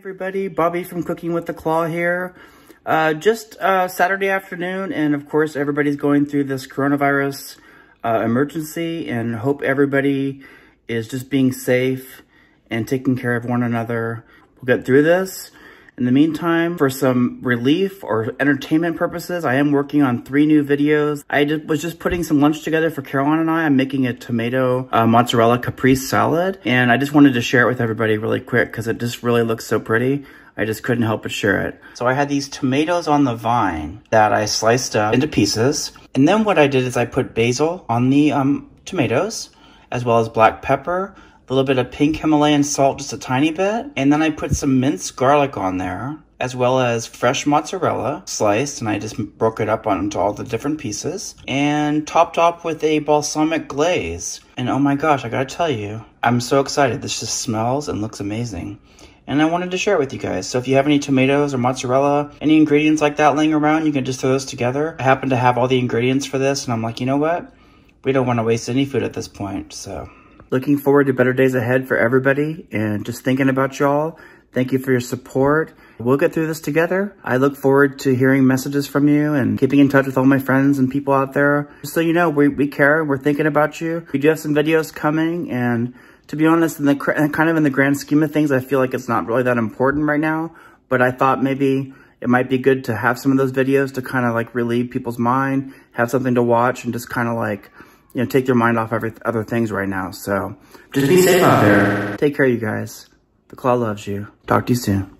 everybody, Bobby from Cooking with the Claw here. Uh, just uh, Saturday afternoon, and of course everybody's going through this coronavirus uh, emergency, and hope everybody is just being safe and taking care of one another. We'll get through this. In the meantime, for some relief or entertainment purposes, I am working on three new videos. I was just putting some lunch together for Caroline and I. I'm making a tomato uh, mozzarella caprese salad, and I just wanted to share it with everybody really quick because it just really looks so pretty. I just couldn't help but share it. So I had these tomatoes on the vine that I sliced up into pieces. And then what I did is I put basil on the um, tomatoes, as well as black pepper, a little bit of pink Himalayan salt, just a tiny bit. And then I put some minced garlic on there, as well as fresh mozzarella sliced, and I just broke it up onto all the different pieces, and topped off with a balsamic glaze. And oh my gosh, I gotta tell you, I'm so excited. This just smells and looks amazing. And I wanted to share it with you guys. So if you have any tomatoes or mozzarella, any ingredients like that laying around, you can just throw those together. I happen to have all the ingredients for this, and I'm like, you know what? We don't want to waste any food at this point, so looking forward to better days ahead for everybody and just thinking about y'all. Thank you for your support. We'll get through this together. I look forward to hearing messages from you and keeping in touch with all my friends and people out there. Just so you know, we, we care. We're thinking about you. We do have some videos coming. And to be honest, in the kind of in the grand scheme of things, I feel like it's not really that important right now. But I thought maybe it might be good to have some of those videos to kind of like relieve people's mind, have something to watch and just kind of like you know, take your mind off every other things right now. So just be safe out there. Take care, you guys. The Claw loves you. Talk to you soon.